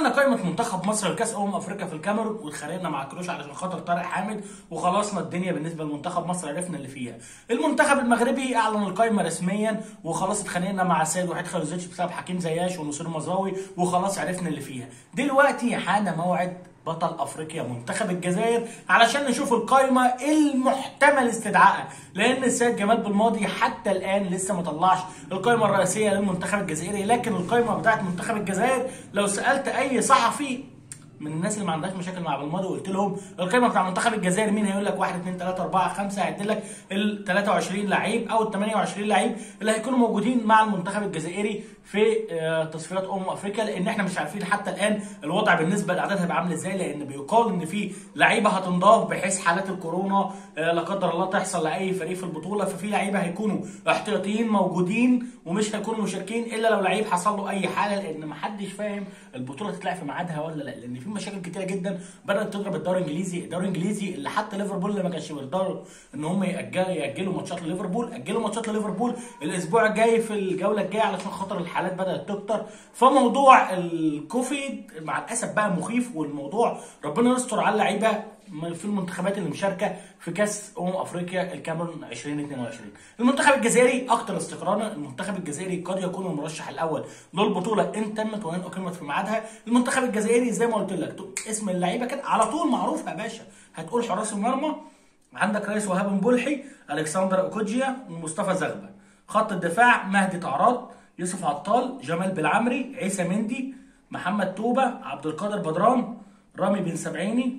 عملنا قائمة منتخب مصر لكأس أمم أفريقيا في الكاميرون واتخانقنا مع كروش علشان خاطر طارق حامد وخلصنا الدنيا بالنسبة لمنتخب مصر عرفنا اللي فيها. المنتخب المغربي أعلن القائمة رسميا وخلاص اتخانقنا مع سيد وحيد خلوزيتش بسبب حكيم زياش ونصير مزراوي وخلاص عرفنا اللي فيها. دلوقتي حان موعد بطل افريقيا منتخب الجزائر علشان نشوف القائمه المحتمل استدعائها لأن السيد جمال بالماضي حتى الآن لسه ما طلعش القائمه الرئيسية للمنتخب الجزائري لكن القائمه بتاعت منتخب الجزائر لو سألت أي صحفي من الناس اللي ما عندهاش مشاكل مع بالماضي وقلت لهم القائمه بتاع منتخب الجزائر مين هيقول لك 1 2 3 4 5 هيعد لك ال 23 لعيب أو ال 28 لعيب اللي هيكونوا موجودين مع المنتخب الجزائري في تصفيات امم أفريقيا لأن إحنا مش عارفين حتى الآن الوضع بالنسبة للاعداد هيبقى عامل إزاي لأن بيقال إن في لعيبة هتنضاف بحيث حالات الكورونا لا قدر الله تحصل لأي فريق في البطولة ففي لعيبة هيكونوا احتياطيين موجودين ومش هيكونوا مشاركين إلا لو لعيب حصل له أي حالة لأن ما حدش فاهم البطولة تتلعب في ميعادها ولا لأ لأن في مشاكل كتيرة جدا بدأت تضرب الدوري الإنجليزي الدوري الإنجليزي اللي حتى ليفربول اللي ما كانش بيقدروا إن هم ياجلوا يأجلوا ماتشات لليفربول أجلوا ماتشات لليفربول الأسبوع الجاي في الجولة الجاية علشان خاطر الحالات بدأت تكتر. فموضوع الكوفيد مع الأسف بقى مخيف والموضوع ربنا يستر على اللعيبة في المنتخبات اللي مشاركة في كأس أمم أفريقيا الكاميرون 2022 المنتخب الجزائري أكثر استقرارا المنتخب الجزائري قد يكون المرشح الأول للبطولة إن تمت وإن أقيمت في ميعادها. المنتخب الجزائري زي ما قلت لك اسم اللعيبة كده على طول معروف يا باشا. هتقول حراس المرمى عندك رئيس وهاب مبولحي ألكسندر أوكوجيا ومصطفى زغبة. خط الدفاع مهدي طعرات يوسف عطال جمال بالعمري عيسى مندي محمد توبة عبد القادر بدران رامي بن سبعيني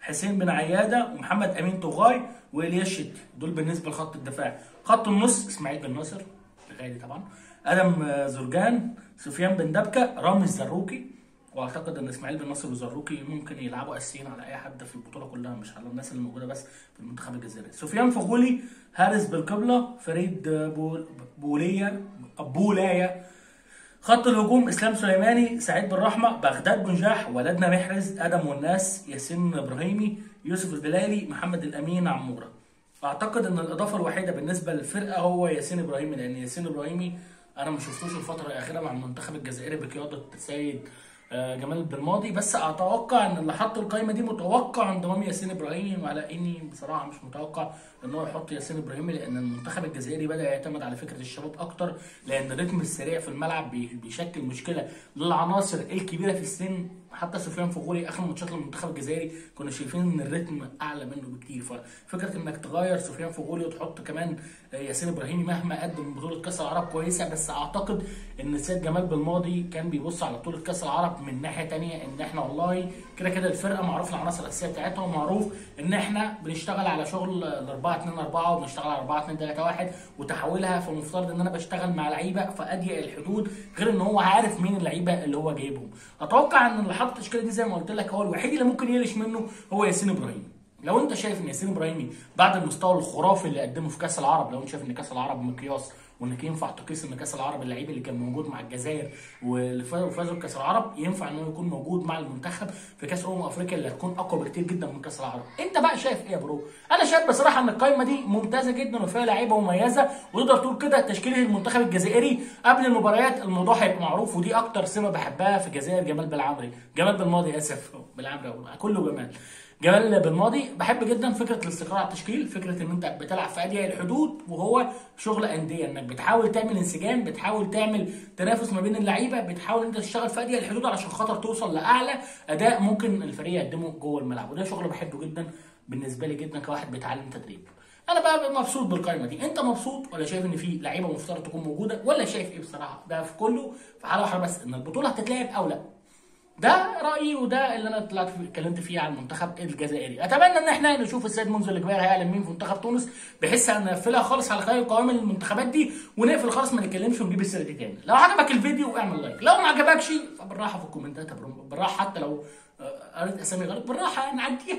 حسين بن عيادة ومحمد أمين طغاي وإلياس شتي دول بالنسبة لخط الدفاع. خط النص إسماعيل بن ناصر الغالي طبعا. أدم زرقان سفيان بن دبكة رامي الزروكي. وأعتقد إن إسماعيل بن ناصر والزروكي ممكن يلعبوا أساسيين على أي حد في البطولة كلها مش على الناس اللي موجودة بس في المنتخب الجزائري. سفيان فغولي حارس بلقبلة فريد بول بولية بولايه خط الهجوم إسلام سليماني سعيد بالرحمه بغداد بنجاح ولدنا محرز آدم والناس ياسين إبراهيمي يوسف البلالي محمد الأمين عمورة. أعتقد إن الإضافة الوحيدة بالنسبة للفرقة هو ياسين إبراهيمي لأن ياسين إبراهيمي أنا ما شفتوش الفترة الأخيرة مع المنتخب الجزائري بقيادة السيد جمال بالماضي بس أتوقع إن اللي حط القائمه دي متوقع انضمام ياسين إبراهيم على إني بصراحة مش متوقع إن هو يحط ياسين إبراهيم لأن المنتخب الجزائري بدأ يعتمد على فكرة الشباب أكتر لأن الريتم السريع في الملعب بيشكل مشكلة للعناصر الكبيرة في السن. حتى سفيان فغولي آخر ماتشات للمنتخب الجزائري كنا شايفين إن الريتم أعلى منه بكتير. ففكرة إنك تغير سفيان فغولي وتحط كمان ياسين ابراهيمي مهما قدم بطولة كأس العرب كويسة بس أعتقد إن السيد جمال بالماضي كان بيبص على بطولة كأس العرب من ناحية ثانية إن إحنا والله كده كده الفرقة معروف العناصر الأساسية بتاعتها ومعروف إن إحنا بنشتغل على شغل ال 4 2 4 وبنشتغل على 4 2 3 1 وتحويلها فمفترض إن أنا بشتغل مع لعيبة في أضيق الحدود غير إن هو عارف مين اللعيبة اللي هو جايبهم. أتوقع إن اللي حط التشكيله دي زي ما قلت لك هو الوحيد اللي ممكن يقلش منه هو ياسين إبراهيم. لو أنت شايف إن ياسين ابراهيمي بعد المستوى الخرافي اللي قدمه في كأس العرب لو أنت شايف إن كأس العرب مقياس وإنك ينفع تقيس إن كأس العرب اللعيب اللي كان موجود مع الجزائر واللي فازوا بكأس العرب ينفع انه يكون موجود مع المنتخب في كأس أمم أفريقيا اللي هتكون أقوى بكتير جدا من كأس العرب. أنت بقى شايف إيه يا برو؟ أنا شايف بصراحة إن القائمه دي ممتازة جدا وفيها لعيبة مميزة وتقدر تقول كده تشكيله المنتخب الجزائري قبل المباريات الموضوع هيبقى معروف ودي أكتر سمة بحبها في الجزائر جمال بالعمري. جمال بالماضي آسف. بالعمري كله جمال. جمال بالماضي بحب جدا فكرة الاستقرار على التشكيل فكرة إن أنت بتلعب في اضيق الحدود وهو شغل أندية إنك بتحاول تعمل انسجام بتحاول تعمل تنافس ما بين اللعيبة بتحاول أنت تشتغل في اضيق الحدود علشان خاطر توصل لأعلى أداء ممكن الفريق يقدمه جوه الملعب. وده شغل بحبه جدا بالنسبة لي جدا كواحد بيتعلم تدريب. أنا بقى مبسوط بالقائمة دي. أنت مبسوط ولا شايف إن في لعيبة مفترض تكون موجودة؟ ولا شايف إيه بصراحة؟ ده في كله. في حاله واحدة بس إن البطولة هتتلعب أو لأ. ده رأيي وده اللي أنا طلعت اتكلمت فيه عن المنتخب الجزائري. أتمنى إن إحنا نشوف السيد منذر الجبير هيعلن مين في منتخب تونس بحيث هنقفلها خالص على قوائم المنتخبات دي ونقفل خالص ما نتكلمش ونجيب السيرة دي تاني. لو عجبك الفيديو اعمل لايك. لو ما عجبكش فبالراحة في الكومنتات بالراحة حتى لو قريت أسامي غلط بالراحة نعديها.